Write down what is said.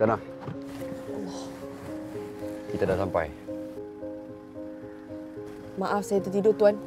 Sana. Kita dah sampai. Maaf saya tertidur, Tuan.